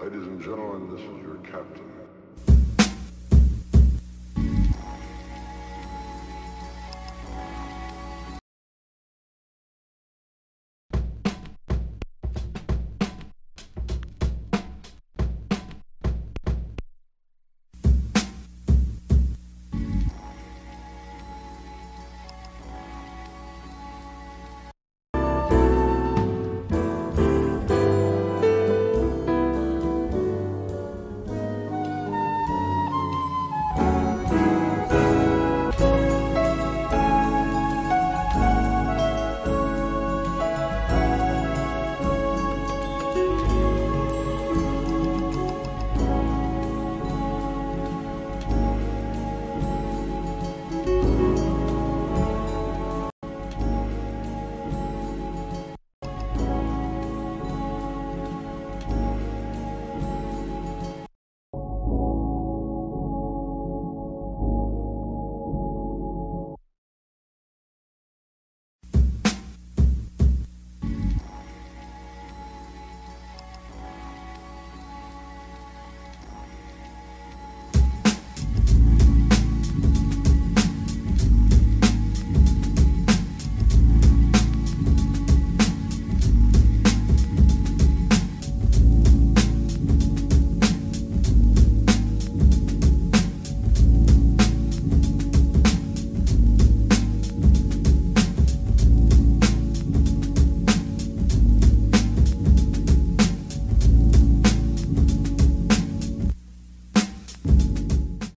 Ladies and gentlemen, this is your captain.